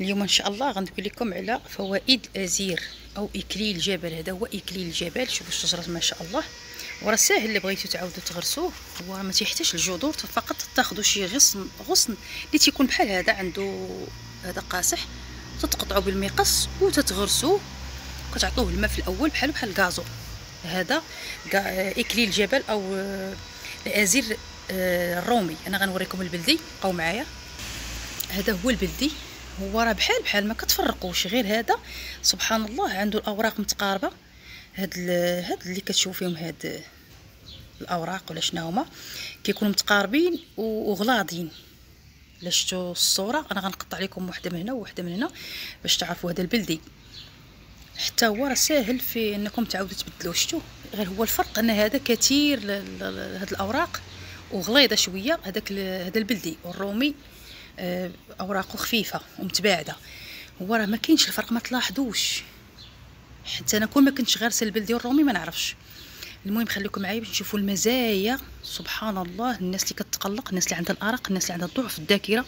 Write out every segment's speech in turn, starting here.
اليوم إن شاء الله غندوي لكم على فوائد الأزير أو إكليل الجبل. هذا هو إكليل الجبل. شوفوا الشجره ما شاء الله. وراه ساهل اللي بغيتو تعاودوا تغرسوه هو ما تيحتاجش الجذور فقط تاخذوا شي غصن غصن اللي تيكون بحال هذا. عنده هذا قاصح تتقطعوا بالمقص وتتغرسوه. كتعطوه الماء في الأول بحال بحال الكازو. هذا إكليل الجبل أو الأزير آه، الرومي. أنا غنوريكم البلدي. بقاو معايا. هذا هو البلدي. هو راه بحال بحال ما كتفرقوش. غير هذا سبحان الله عنده الأوراق متقاربة. هاد هاد اللي كتشوفوا فيهم هاد الأوراق ولا شنو هما كيكونوا متقاربين وغلاضين. الا شفتوا الصورة؟ أنا غنقطع لكم وحدة من هنا وحده من هنا باش تعرفوا هذا البلدي. حتى هو راه ساهل في إنكم تعاودوا تبدلوه. شفتوا غير هو الفرق أن هذا كثير هاد الأوراق وغليظة شوية هذاك هذا البلدي والرومي اوراقه خفيفة ومتباعدة. هو راه ما كاينش الفرق ما تلاحظوش. حتى أنا كون ما كنتش غارسه البلدي والرومي ما نعرفش. المهم خليكم معايا باش نشوفوا المزايا. سبحان الله الناس اللي كتقلق الناس اللي عندها الأرق الناس اللي عندها ضعف الذاكرة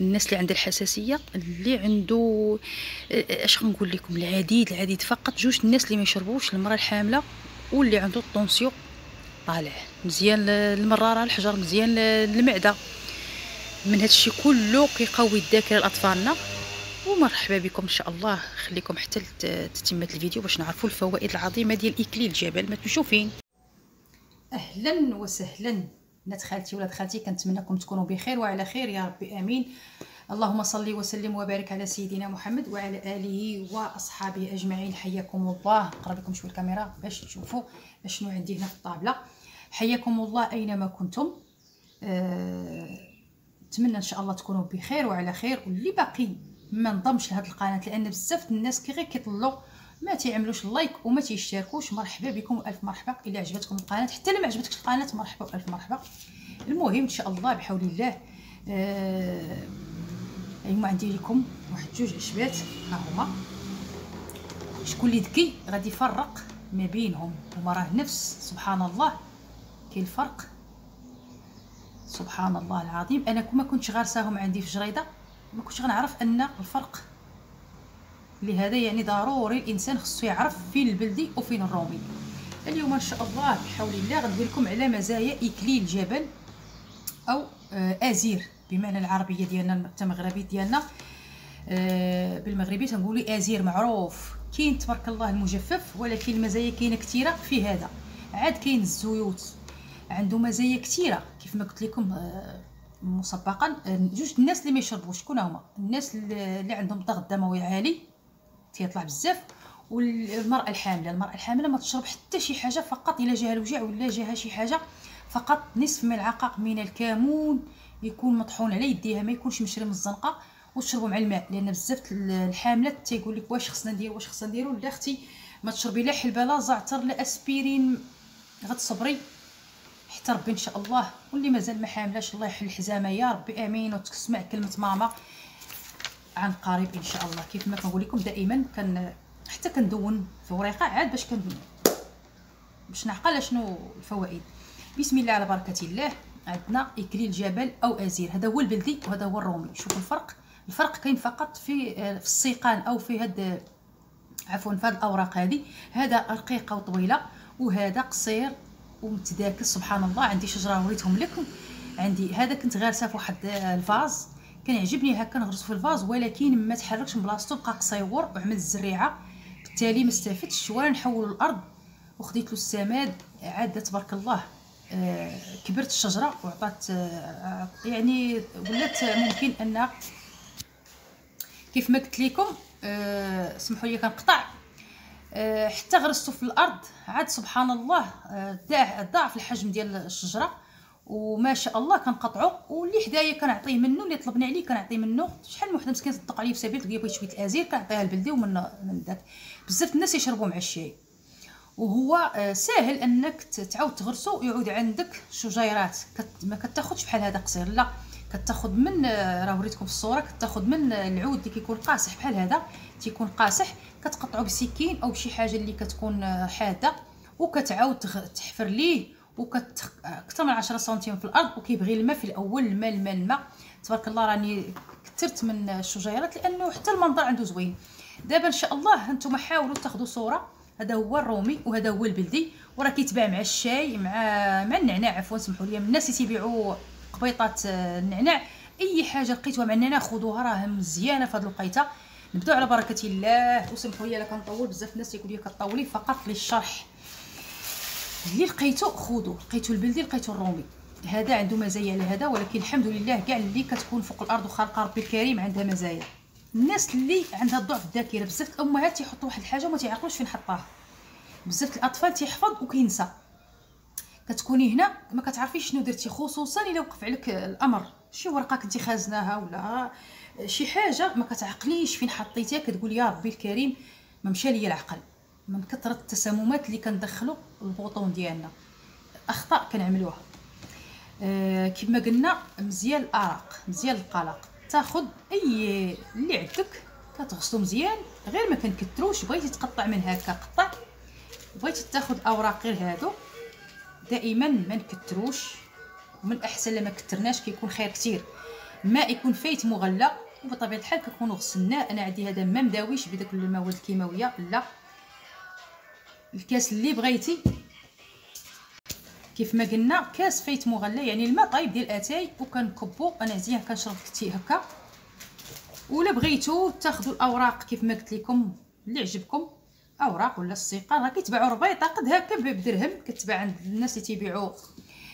الناس اللي عندها الحساسية اللي عنده آه، اش غنقول لكم؟ العديد العديد فقط. جوج الناس اللي ما يشربوش المرأة الحاملة واللي عنده الطونسيون طالع. مزيان المرارة الحجر مزيان المعده من هذا الشيء كله كيقوي الذاكرة لأطفالنا. ومرحبا بكم إن شاء الله. خليكم حتى لتتمه الفيديو باش نعرفوا الفوائد العظيمة ديال اكليل الجبل. ما تمشوا فين أهلا وسهلا. بنات خالتي ولاد خالتي كنتمنىكم تكونوا بخير وعلى خير يا ربي. آمين. اللهم صل وسلم وبارك على سيدنا محمد وعلى آله وأصحابه أجمعين. حياكم الله. نقرب لكم شوية الكاميرا باش تشوفوا شنو عندي هنا في الطابلة. حياكم الله أينما كنتم. أه نتمنى إن شاء الله تكونوا بخير وعلى خير واللي باقي ما انضمش لهاد القناة لأن بزاف الناس كي غير كيطلوا ما تيعملوش ال like وما تيشتركوش. مرحبا بكم الف مرحبا. إلا عجبتكم القناة حتى إلا ما عجبتكش القناة مرحبا وألف مرحبا. المهم إن شاء الله بحول الله آه اليوم عندي لكم واحد جوج عشبات ها هما. شكون اللي ذكي؟ غادي يفرق ما بينهم. هما راه نفس سبحان الله. كاين الفرق سبحان الله العظيم. أنا كما كنتش غارساهم عندي في جريدة ما كنتش غنعرف أن الفرق لهذا يعني ضروري الإنسان خصو يعرف فين البلدي وفين الرومي. اليوم إن شاء الله بحول الله غندوي لكم على مزايا اكليل الجبل أو آه أزير بمعنى العربية ديالنا التمغربي ديالنا. آه بالمغربي تنقولوا أزير معروف. كاين تبارك الله المجفف ولكن المزايا كاينة كثيرة في هذا. عاد كاين الزيوت. عنده مزايا كثيرة. كيف ما قلت لكم آه، مسبقا آه، جوج الناس اللي ما يشربوش شكون هما؟ الناس اللي عندهم ضغط دموي عالي تيطلع بزاف والمرأة الحاملة. المرأة الحاملة ما تشرب حتى شي حاجة فقط إلا جاها الوجع ولا جاها شي حاجة فقط نصف ملعقة من الكمون يكون مطحون على يديها ما يكونش مشري من الزنقة وتشربوا مع الماء. لأن بزاف الحاملات تيقول لك واش خصنا ندير واش خصنا نديرو؟ لا أختي ما تشربي لا حلبه لا زعتر لا أسبرين غتصبري حتى ربي إن شاء الله واللي مازال ما حاملاش الله يحل الحزامة. يا ربي آمين. وتسمع كلمة ماما عن قريب إن شاء الله. كيف ما كنقول لكم دائما كان حتى كندون في ورقه عاد باش كن باش نعقل شنو الفوائد. بسم الله على بركة الله. عندنا إكليل جبل أو أزير. هذا هو البلدي وهذا هو الرومي. شوفوا الفرق. الفرق كاين فقط في في السيقان أو في هاد عفوا في هاد الأوراق هذه. هذا رقيقة وطويلة وهذا قصير ومتداكس سبحان الله. عندي شجره وريتهم لكم. عندي هذا كنت غارسه في واحد ال vase. كان يعجبني هكا نغرسو في ال vase ولكن ما تحركش من بلاصتو بقى قصيور وعمل الزريعة. بالتالي ما استفدتش ولا نحول الأرض وخديت له السماد. عاد تبارك الله آه كبرت الشجرة وعطات آه يعني ولات ممكن أن كيف ما قلت لكم آه سمحوا لي كنقطع. آه، حتى غرستو في الأرض. عاد سبحان الله آه، ضاعف الحجم ديال الشجرة. وما شاء الله كنقطعو. واللي حدايا كنعطيه منه اللي طلبنا عليه كنعطيه منه. شحال من وحده مسكين صدق عليه في سبيل تلقى بغيت شوية الأزير كنعطيها البلدي ومن من داك بزاف الناس يشربوا مع الشاي. وهو آه، ساهل أنك تعاود تغرسو ويعود عندك شجيرات. ما كتاخذش بحال هذا قصير. لا. كتاخذ من راه وريتكم في الصورة كتاخذ من العود اللي كيكون قاصح بحال هذا تيكون قاصح كتقطعو بسكين أو بشي حاجة اللي كتكون حادة وكتعاود تحفر ليه وكت أكثر من 10 سنتيم في الأرض وكيبغي الماء في الأول الماء الماء الماء. تبارك الله راني كثرت من الشجيرات لأنه حتى المنظر عنده زوين. دابا إن شاء الله هانتوما حاولوا تاخذوا صورة. هذا هو الرومي وهذا هو البلدي وراه كيتباع مع الشاي مع مع النعناع عفوا سمحوا لي الناس اللي تيبيعوا قبيطات آه، النعناع. أي حاجة لقيتوها مع النعناع خذوها راه مزيانة في هذه الوقيته نبداو على بركة الله. وسمحوا لي الا كنطول بزاف الناس يقول لي كطولي فقط للشرح. اللي لقيتو خذوا لقيتو البلدي لقيتو الرومي. هذا عنده مزايا على هذا ولكن الحمد لله كاع اللي كتكون فوق الأرض وخالقه ربي الكريم عندها مزايا. الناس اللي عندها ضعف الذاكره بزاف الأمهات تيحطوا واحد الحاجة وما تيعقلوش فين حطاها. بزاف الأطفال تيحفظ وكينسى. كتكوني هنا ما كتعرفيش شنو درتي خصوصا إلا وقف عليك الأمر. شي ورقة كنتي خازناها ولا شي حاجة ما كتعقليش فين حطيتيها كتقول يا ربي الكريم ما مشى ليا العقل. من كثره التسممات اللي كندخلوا البطون ديالنا. أخطاء كنعملوها. آه كما قلنا مزيان الارق مزيان القلق. تاخذ أي اللي عندك كتغسلو مزيان غير ما كنكثروش بغيتي تقطع من هكا قطع بغيتي تاخذ أوراق غير هادو. دائما ما نكثروش ومن الاحسن لما كثرناش كيكون خير كثير ماء يكون فايت مغلى وبطبيعة الحال كنكونوا غسلناه أنا عندي هذا ما مداويش بداك المواد الكيماوية. لا. الكاس اللي بغيتي. كيف ما قلنا كاس فايت مغلى يعني الماء طايب ديال اتاي وكنكبو. أنا عزيه كنشرب كتي هكا. ولا بغيتو تاخذوا الأوراق كيف ما قلت لكم اللي عجبكم. أوراق ولا السيقان؟ راه كيتباعوا ربيطة قد هكا بدرهم كتباع عند الناس اللي تيبيعوا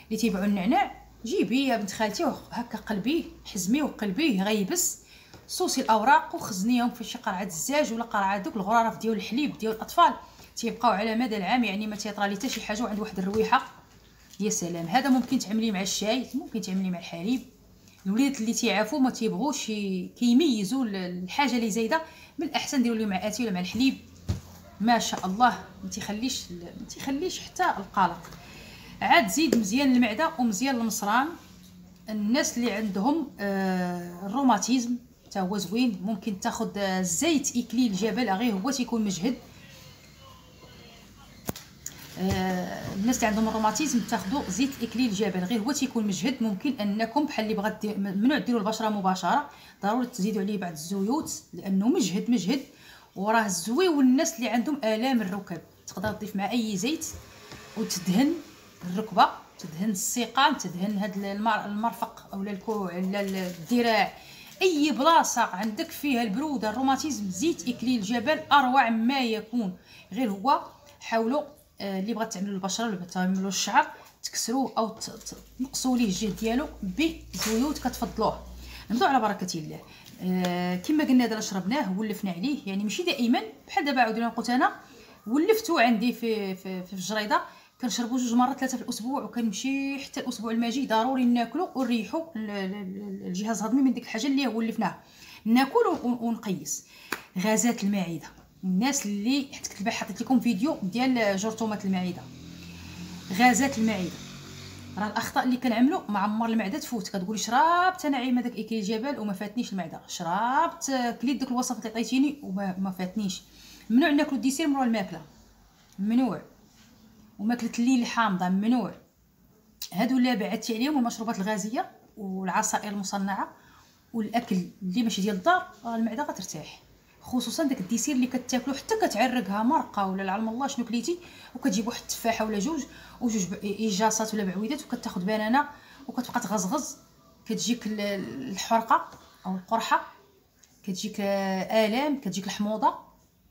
اللي تيبيعوا النعناع. جيبي يا بنت خالتي هكا قلبيه حزميه وقلبيه غيبس. صوصي الأوراق وخزنيهم في شي قرعة الزاج ولا قرعة دوك الغرارف ديال الحليب ديال الأطفال. تيبقاو على مدى العام يعني ما تيطرى لي حتى شي حاجة وعند واحد الرويحة. يا سلام. هذا ممكن تعمليه مع الشاي ممكن تعمليه مع الحليب. الوليدات اللي تيعافوا ما تيبغوش كيميزوا الحاجة اللي زايدة من الأحسن ديروا مع أتي ولا مع الحليب. ما شاء الله ما تيخليش ما تيخليش حتى القلق. عاد زيد مزيان المعدة ومزيان المصران. الناس اللي عندهم آه الروماتيزم حتى هو زوين. ممكن تاخذ آه زيت إكليل جبل غير هو تيكون مجهد. آه الناس اللي عندهم الروماتيزم تاخذوا زيت إكليل جبل غير هو تيكون مجهد. ممكن أنكم بحال اللي بغات ممنوع ديروا البشرة مباشرة ضروري تزيدوا عليه بعض الزيوت لأنه مجهد مجهد. وراه زوين والناس اللي عندهم آلام الركب. تقدر تضيف مع أي زيت وتدهن الركبة تدهن السيقان تدهن هاد المرفق اولا الكوع ولا الذراع. أي بلاصة عندك فيها البرودة الروماتيزم زيت إكليل جبل أروع ما يكون. غير هو حاولوا آه، اللي بغات تعملوا البشرة ولا تعملوا الشعر تكسروه أو تنقصوا ليه الجهد ديالو بزيوت كتفضلوه. نبدأو على بركة الله. آه كما قلنا هذا شربناه ولفنا عليه يعني ماشي دائما بحال دابا عاود قلت أنا ولفتو عندي في في, في الجريدة كنشربو جوج مرات ثلاثة في الأسبوع وكنمشي حتى الأسبوع الماجي ضروري ناكلو ونريحو الجهاز الهضمي من ديك الحاجة اللي ولفناها. ناكل ونقيس. غازات المعدة. الناس اللي حتى كتبع حطيت لكم فيديو ديال جرثومة المعدة. غازات المعدة. راه الاخطاء اللي كنعملو معمر المعده تفوت. كتقولي شربت أنا عيمه داك اكليل الجبل وما فاتنيش المعده. شربت كليت داك الوصفات اللي عطيتيني وما فاتنيش. ممنوع ناكلو ال dessert مورا الماكلة. ممنوع وماكلة الليل حامضة. ممنوع هادو اللي بعدتي عليهم المشروبات الغازية والعصائر المصنعة والأكل اللي ماشي ديال الدار المعدة غترتاح. خصوصا داك ال dessert اللي كتاكلو حتى كتعرقها مرقة ولا العلم الله شنو كليتي وكتجيب واحد التفاحه ولا جوج وجوج إيجاصات ولا بعويدات وكتاخذ بنانه وكتبقى تغزغز. كتجيك الحرقة أو القرحة كتجيك آلام كتجيك الحموضة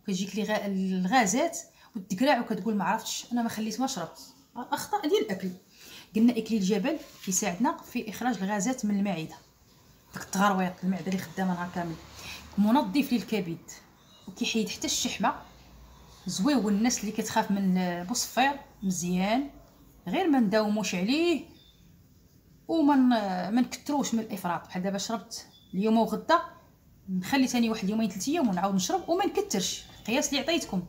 كتجيك الغازات وتقلع وكتقول ما عرفتش أنا ما خليت ما شربت. اخطاء ديال الأكل. قلنا اكليل الجبل كيساعدنا في إخراج الغازات من المعدة. داك التغرويط المعدة اللي خدامة نهار كامل. منظف للكبد. وكيحيد حتى الشحمة زويون الناس اللي كتخاف من بوصفير مزيان غير ما نداوموش عليه وما ما نكثروش من الإفراط. بحال دابا شربت اليوم وغدا نخلي ثاني واحد يومين ثلاث أيام ونعاود نشرب وما نكثرش القياس اللي عطيتكم.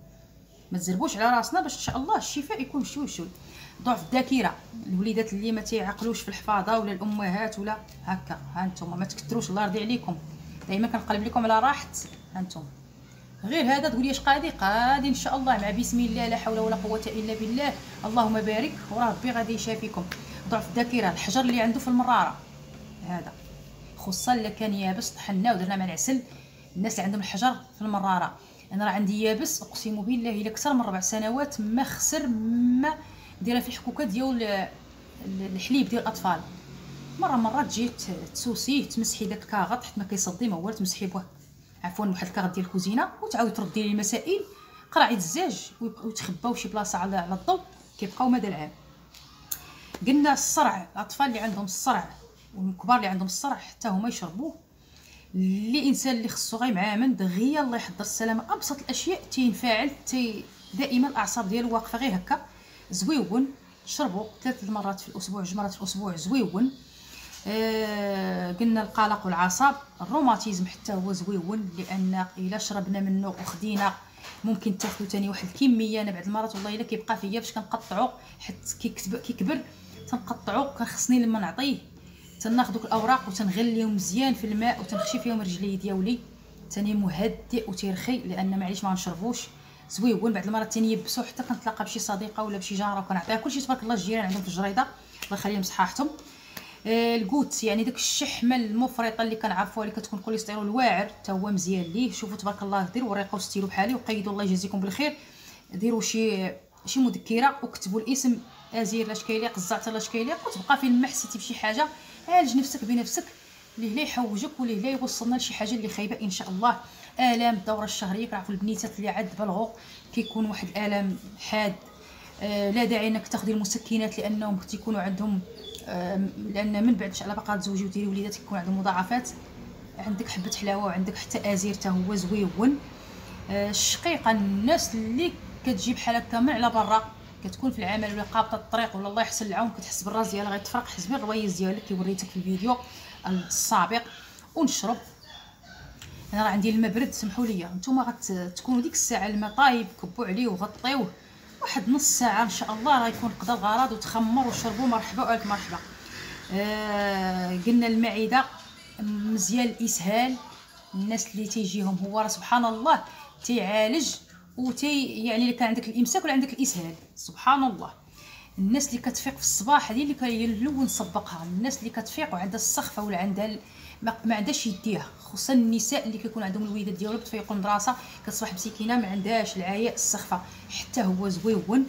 ما تزربوش على راسنا باش إن شاء الله الشفاء يكون شوي شوي. ضعف الذاكرة. الوليدات اللي ما تيعقلوش في الحفاظة ولا الأمهات ولا هكا. ها أنتم ما تكثروش الله يرضي عليكم. دائما كنقلب لكم على راحه ها أنتم. غير هذا تقولي اش قادي قادي ان شاء الله مع بسم الله لا حول ولا قوة إلا بالله. اللهم بارك وراه ربي غادي يشافيكم. ضعف الذاكرة الحجر اللي عنده في المرارة. هذا. خصوصا إلا كان يابس طحنا ودرنا مع العسل. الناس اللي عندهم الحجر في المرارة. أنا راه عندي يابس أقسم بالله إلا أكثر من ربع سنوات ما خسر ما دايرة في الحكوكة ديال الحليب ديال الأطفال. مرة مرة تجي تسوسيه تمسحي داك الكاغط حيت ما كيصدي ما هو تمسحي بوه. عفوا واحد الكاغط ديال الكوزينة وتعاودي تردي لي المسائل قرعي الزاج ويتخباو شي بلاصة على على الضوء كيبقاو مدى العام. قلنا الصرع الأطفال اللي عندهم الصرع والكبار اللي عندهم الصرع حتى هما يشربوه اللي إنسان اللي خصو غير معامن دغيا الله يحضر السلامه أبسط الأشياء تينفعل تي دائما الأعصاب ديالو واقفة غير هكا زويون شربوا ثلاث مرات في الأسبوع جوج مرات في الأسبوع زويون. آه قلنا القلق والعصاب الروماتيزم حتى هو زويون لأن إلا شربنا منه وخدينا ممكن تاخذ ثاني واحد الكمية. أنا بعض المرات والله إلا كيبقى فيا باش كنقطعو حيت كيكبر تنقطعو كنخصني لما نعطيه. تناخذ دوك الأوراق وتنغليهم مزيان في الماء وتنخشي فيهم رجلي ديالي. ثاني مهدئ وتيرخي لأن معليش ما نشربوش. زويون بعض المرات ثاني يبسو حتى كنتلاقى بشي صديقة ولا بشي جارة وكنعطيها كلشي. تبارك الله الجيران عندهم في الجردة. الله يخليهم صحاحتهم. آه الكوت يعني داك الشحمة المفرطة اللي كنعرفوها اللي كتكون كوليسترول واعر حتى هو مزيان ليه. شوفوا تبارك الله ديروا وريقه وستيلو بحالي وقيدوا الله يجازيكم بالخير. ديروا شي شي مذكرة وكتبوا الاسم أزير لاش كيليق الزعتر لاش كيليق وتبقى فين ما حسيتي بشي حاجة. عالج نفسك بنفسك اللي لا يحوجك واللي لا يوصلنا لشي حاجة اللي خايبة إن شاء الله. آلام الدورة الشهرية كنعرفوا البنيتات اللي عاد بلغوا كيكون واحد الالم حاد. آه لا داعي إنك تاخذي المسكنات لأنهم تيكونوا عندهم لأن من بعد على باقا تزوجي وديري وليدات كيكون عندهم مضاعفات عندك حبة حلاوة وعندك حتى أزير حتى هو زويون. آه الشقيقة الناس اللي كتجي بحال هكا من على برا كتكون في العمل ولا قابطة الطريق ولا الله يحسن العون كتحس بالراس ديالها غيتفرق حسبي الروايز ديالك كي وريتك في الفيديو السابق. ونشرب. أنا راه عندي الماء برد سمحوا لي نتوما غتكونوا ديك الساعة الماء طايب كبوا عليه وغطيوه. واحد نص ساعة إن شاء الله راه يكون قضى الغرض وتخمر وشربوا. مرحبا وعليك مرحبا. آه قلنا المعدة مزيان الإسهال. الناس اللي تيجيهم هو راه سبحان الله تيعالج وتي يعني اللي كان عندك الإمساك ولا عندك الإسهال. سبحان الله. الناس اللي كتفيق في الصباح هذه اللي كيلو نسبقها الناس اللي كتفيق وعندها السخفة ولا عندها ما عندهاش يديها. خصوصا النساء اللي كيكون عندهم الوليدات ديالهم تفيقوا المدرسة كتصبح مسكينه ما عندهاش العياء السخفة. حتى هو زويون.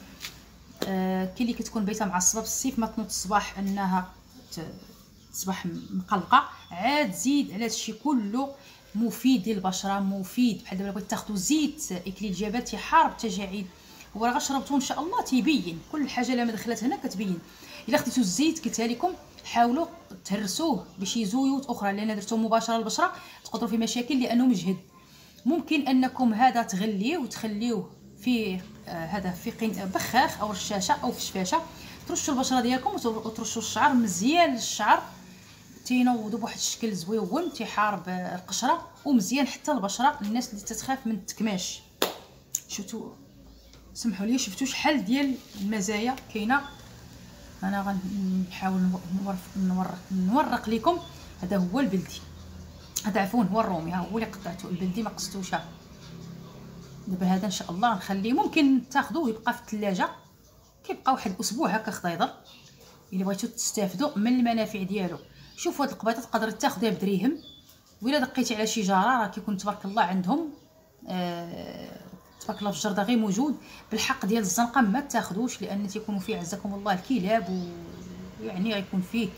آه كاين اللي كتكون بيتها معصبه في الصيف ما تنوض الصباح أنها تصبح مقلقة. عاد زيد على هادشي كله مفيد للبشرة مفيد بحال دابا بغيت تاخذوا زيت اكليل جبل تيحارب التجاعيد هو راه شربتو إن شاء الله تيبين كل حاجة لما دخلت هنا كتبين. إلا خديتو الزيت قلت لكم حاولوا تهرسوه بشي زيوت أخرى لأن درتو مباشرة للبشرة تقدروا في مشاكل لأنه مجهد. ممكن أنكم هذا تغليه وتخليوه في آه هذا في. بخاخ أو رشاشه أو في شفاشة. ترشوا البشرة ديالكم وترشوا الشعر مزيان الشعر. تينوضوا بواحد الشكل زويون تيحارب القشرة ومزيان حتى البشرة الناس اللي تتخاف من التكماش. شفتوا سمحوا لي شفتوا شحال ديال المزايا كاينة؟ أنا غنحاول نورق نورق لكم. هذا هو البلدي. هذا عفوا هو الرومي. ها هو اللي قطعته البلدي ما قصتوش. دابا هذا إن شاء الله نخليه. ممكن تاخذوه يبقى في الثلاجه كيبقى واحد الأسبوع هكا خضيضر إلا بغيتو تستافدوا من المنافع ديالو. شوفوا هاد الربيطة تقدر تاخذيها بدريهم. ولا دقيتي على شي جاره راه كيكون تبارك الله عندهم. آه تبارك الله في الجردة غير موجود. بالحق ديال الزنقة ما تاخذوش لأن تيكونوا فيه عزكم الله الكلاب ويعني غيكون فيه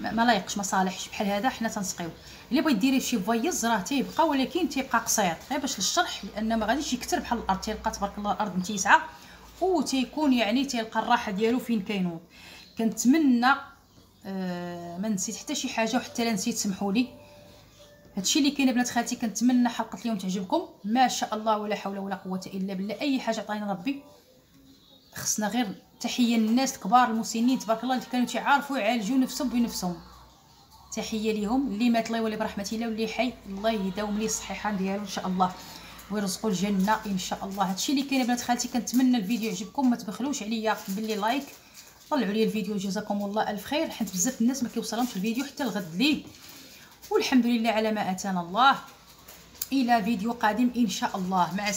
ما لايقش ما صالحش بحال هذا حنا تنسقيو. الا بغيتي ديري شي vase راه تيبقى ولكن تيبقى قصير. غير باش للشرح لأن ما غاديش يكثر بحال الأرض. تيلقى تبارك الله الأرض متيسعة وتيكون يعني تيلقى الراحة ديالو فين كينوض كنتمنى آه ما نسيت حتى شي حاجة وحتى لا نسيت سمحوا لي هادشي اللي كاين بنات خالتي كنتمنى حلقة اليوم تعجبكم. ما شاء الله ولا حول ولا قوة إلا بالله. أي حاجة عطينا ربي. خصنا غير تحية للناس الكبار المسنين. تبارك الله اللي كانوا تيعرفوا يعالجوا نفسهم بنفسهم. تحية ليهم اللي مات الله يولي برحمه الله واللي حي. الله يداوم ليه الصحيحة ديالو إن شاء الله. ويرزقوا الجنة إن شاء الله. هادشي اللي كاين بنات خالتي كنتمنى الفيديو يعجبكم. ما تبخلوش عليا باللي لايك. طلعوا لي الفيديو جزاكم الله ألف خير. حيت بزاف الناس ما كيوصلهمش الفيديو حتى الغد ليه. والحمد لله على ما أتانا الله. إلى فيديو قادم إن شاء الله. مع السلامة.